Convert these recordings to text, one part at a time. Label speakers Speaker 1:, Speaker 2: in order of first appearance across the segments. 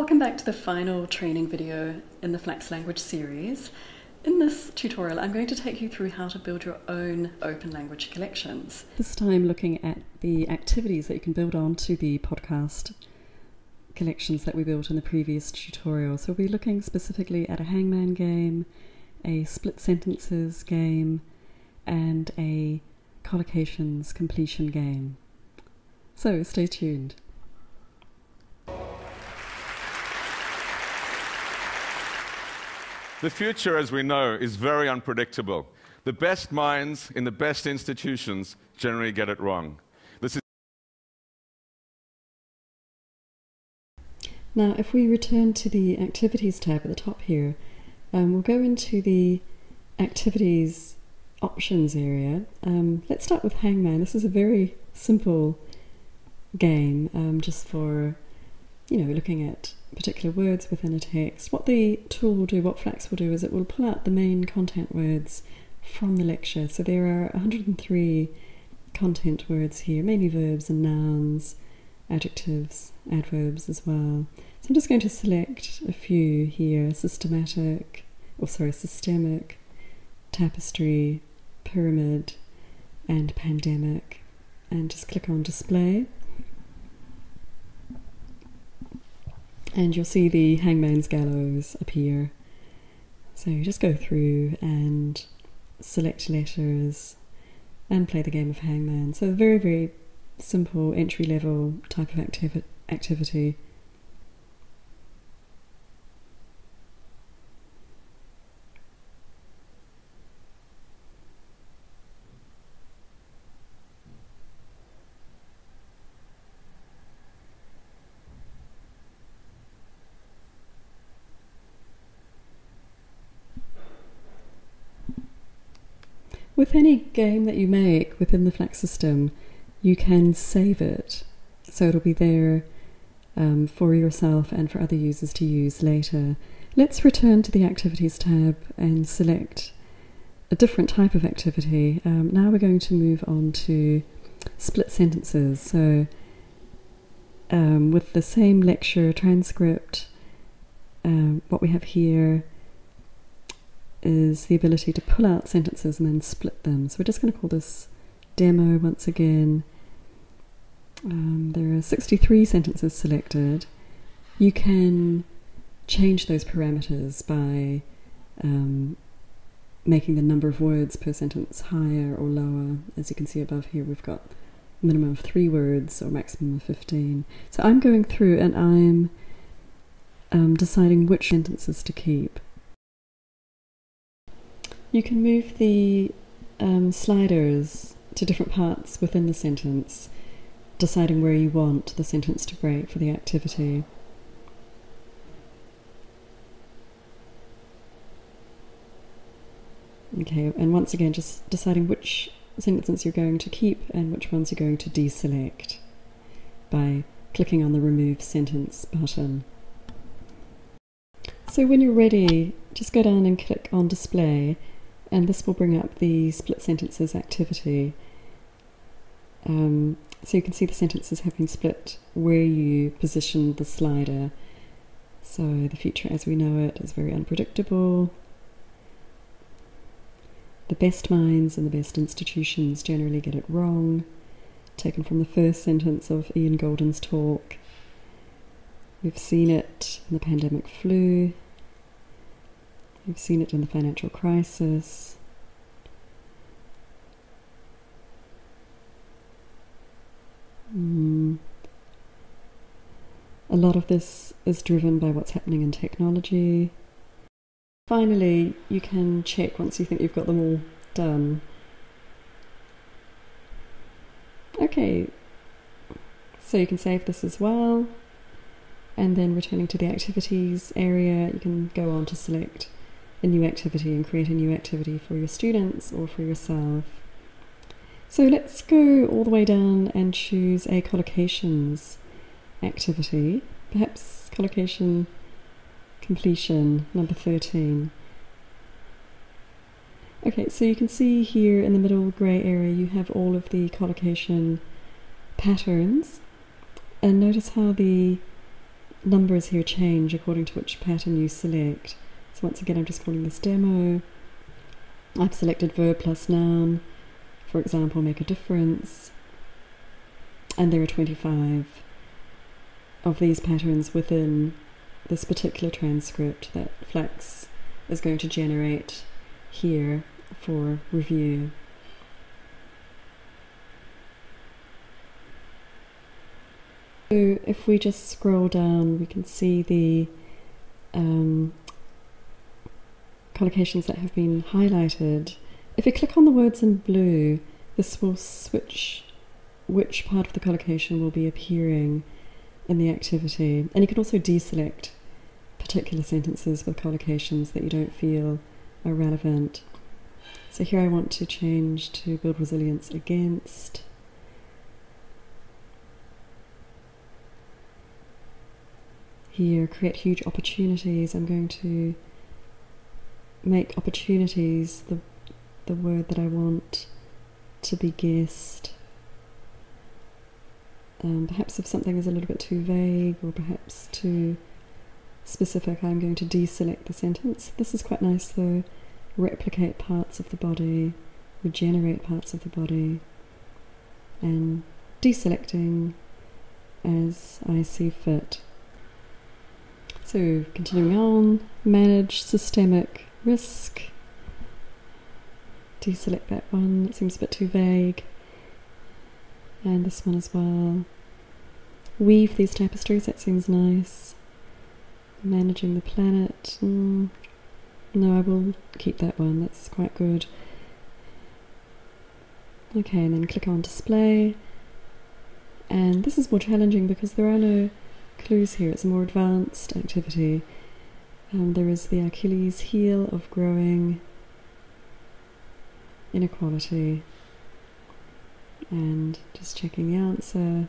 Speaker 1: Welcome back to the final training video in the Flax language series. In this tutorial I'm going to take you through how to build your own open language collections. This time looking at the activities that you can build on to the podcast collections that we built in the previous tutorial. So we'll be looking specifically at a hangman game, a split sentences game, and a collocations completion game. So stay tuned.
Speaker 2: The future, as we know, is very unpredictable. The best minds in the best institutions generally get it wrong. This is
Speaker 1: now, if we return to the Activities tab at the top here, um, we'll go into the Activities options area. Um, let's start with Hangman. This is a very simple game um, just for, you know, looking at particular words within a text. What the tool will do, what Flax will do, is it will pull out the main content words from the lecture. So there are 103 content words here, mainly verbs and nouns, adjectives, adverbs as well. So I'm just going to select a few here systematic, or sorry, systemic, tapestry, pyramid, and pandemic, and just click on display. And you'll see the hangman's gallows appear. So you just go through and select letters and play the game of hangman. So very, very simple entry level type of activi- activity. With any game that you make within the Flax system, you can save it. So it'll be there um, for yourself and for other users to use later. Let's return to the Activities tab and select a different type of activity. Um, now we're going to move on to split sentences. So um, with the same lecture transcript, uh, what we have here is the ability to pull out sentences and then split them. So we're just going to call this demo once again. Um, there are 63 sentences selected. You can change those parameters by um, making the number of words per sentence higher or lower. As you can see above here, we've got a minimum of three words or maximum of 15. So I'm going through and I'm um, deciding which sentences to keep. You can move the um, sliders to different parts within the sentence, deciding where you want the sentence to break for the activity. Okay, and once again, just deciding which sentences you're going to keep and which ones you're going to deselect by clicking on the Remove Sentence button. So when you're ready, just go down and click on Display and this will bring up the split sentences activity. Um, so you can see the sentences have been split where you position the slider. So the future as we know it is very unpredictable. The best minds and the best institutions generally get it wrong. Taken from the first sentence of Ian Goldin's talk. We've seen it in the pandemic flu, We've seen it in the financial crisis. Mm. A lot of this is driven by what's happening in technology. Finally, you can check once you think you've got them all done. Okay, so you can save this as well. And then returning to the activities area, you can go on to select a new activity and create a new activity for your students or for yourself. So let's go all the way down and choose a collocations activity, perhaps collocation completion number 13. Okay, so you can see here in the middle grey area you have all of the collocation patterns and notice how the numbers here change according to which pattern you select. So once again, I'm just calling this demo. I've selected verb plus noun, for example, make a difference. And there are 25 of these patterns within this particular transcript that Flax is going to generate here for review. So if we just scroll down, we can see the um, collocations that have been highlighted. If you click on the words in blue, this will switch which part of the collocation will be appearing in the activity. And you can also deselect particular sentences with collocations that you don't feel are relevant. So here I want to change to build resilience against. here, create huge opportunities. I'm going to make opportunities the, the word that I want to be guessed. Um, perhaps if something is a little bit too vague or perhaps too specific, I'm going to deselect the sentence. This is quite nice though. Replicate parts of the body, regenerate parts of the body, and deselecting as I see fit. So, continuing on, manage systemic risk. Deselect that one, it seems a bit too vague. And this one as well. Weave these tapestries, that seems nice. Managing the planet. Mm. No, I will keep that one, that's quite good. Okay, and then click on display. And this is more challenging because there are no clues here. It's a more advanced activity. Um, there is the Achilles heel of growing inequality. And just checking the answer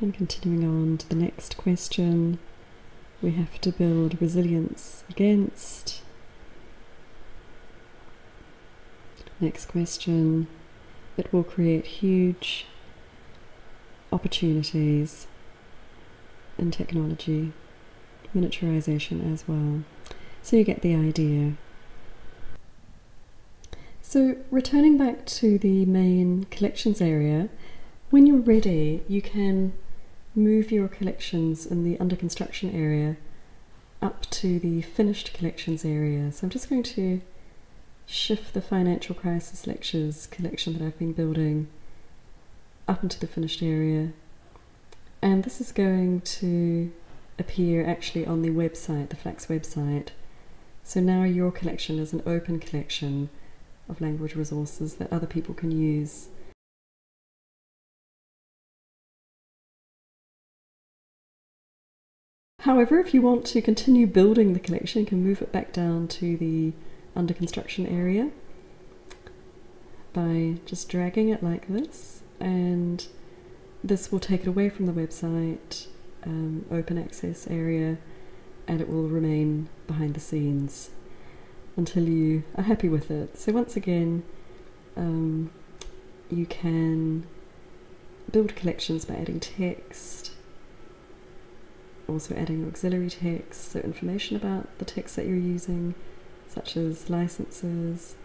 Speaker 1: and continuing on to the next question. We have to build resilience against. Next question. It will create huge opportunities and technology, miniaturization as well. So you get the idea. So, returning back to the main collections area, when you're ready, you can move your collections in the under construction area up to the finished collections area. So, I'm just going to shift the financial crisis lectures collection that I've been building up into the finished area and this is going to appear actually on the website, the Flax website. So now your collection is an open collection of language resources that other people can use. However, if you want to continue building the collection, you can move it back down to the under construction area by just dragging it like this and this will take it away from the website, um, open access area, and it will remain behind the scenes until you are happy with it. So, once again, um, you can build collections by adding text, also adding auxiliary text, so information about the text that you're using, such as licenses,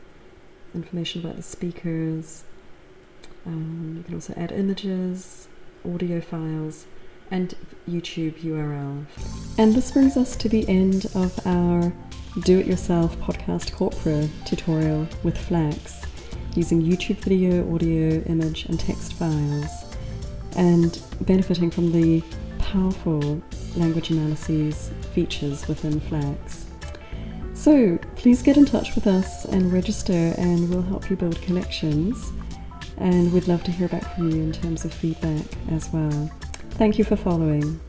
Speaker 1: information about the speakers, um, you can also add images, audio files, YouTube URL. And this brings us to the end of our do it yourself podcast corpora tutorial with Flax using YouTube video, audio, image, and text files, and benefiting from the powerful language analyses features within Flax. So please get in touch with us and register, and we'll help you build collections and we'd love to hear back from you in terms of feedback as well. Thank you for following.